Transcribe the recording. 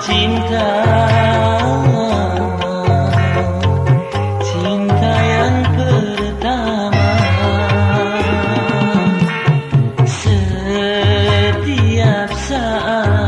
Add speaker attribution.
Speaker 1: cinta. Cinta yang pertama. Setiap saat.